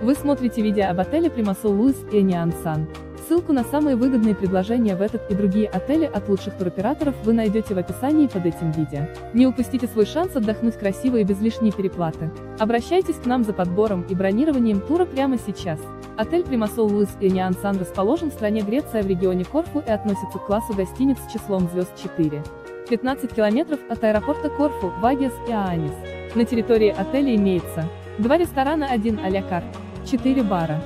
Вы смотрите видео об отеле Примасол Луис и Эниан Сан. Ссылку на самые выгодные предложения в этот и другие отели от лучших туроператоров вы найдете в описании под этим видео. Не упустите свой шанс отдохнуть красиво и без лишней переплаты. Обращайтесь к нам за подбором и бронированием тура прямо сейчас. Отель Примасол Луис и Сан расположен в стране Греция в регионе Корфу и относится к классу гостиниц с числом звезд 4. 15 километров от аэропорта Корфу, Вагес и Аанис. На территории отеля имеется два ресторана, один а-ля карт, 4 бара,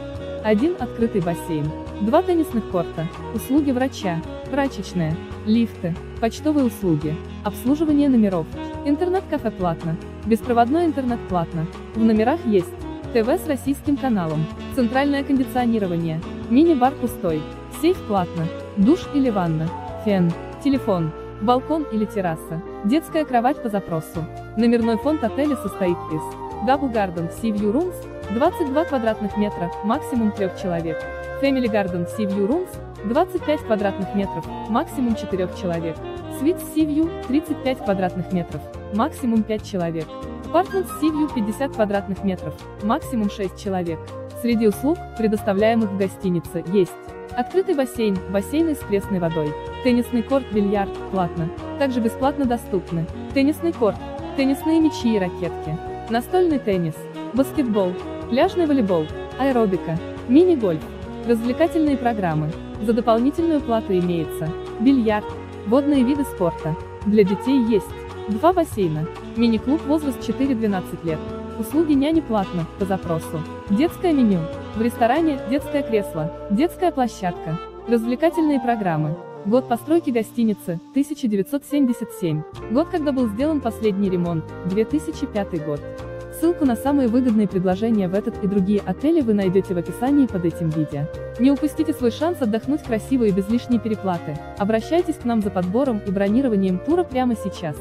один открытый бассейн, два теннисных корта, услуги врача, прачечная, лифты, почтовые услуги, обслуживание номеров, интернет-кафе платно, беспроводной интернет платно, в номерах есть ТВ с российским каналом, центральное кондиционирование, мини-бар пустой, сейф платно, душ или ванна, фен, телефон, балкон или терраса, детская кровать по запросу. Номерной фонд отеля состоит из Double Garden Sea View Rooms, 22 квадратных метра, максимум 3 человек. Family Garden Sea View Rooms, 25 квадратных метров, максимум 4 человек. Suite Sea View, 35 квадратных метров, максимум 5 человек. Apartments Sea View 50 квадратных метров, максимум 6 человек. Среди услуг, предоставляемых в гостинице, есть открытый бассейн, бассейны с пресной водой, теннисный корт, бильярд, платно. Также бесплатно доступны теннисный корт, теннисные мячи и ракетки, настольный теннис, баскетбол, пляжный волейбол, аэробика, мини-гольф, развлекательные программы. За дополнительную плату имеется бильярд, водные виды спорта. Для детей есть два бассейна, мини-клуб возраст 4-12 лет. Услуги няни платно, по запросу. Детское меню. В ресторане детское кресло, детская площадка, развлекательные программы. Год постройки гостиницы, 1977. Год, когда был сделан последний ремонт, 2005 год. Ссылку на самые выгодные предложения в этот и другие отели вы найдете в описании под этим видео. Не упустите свой шанс отдохнуть красиво и без лишней переплаты. Обращайтесь к нам за подбором и бронированием тура прямо сейчас.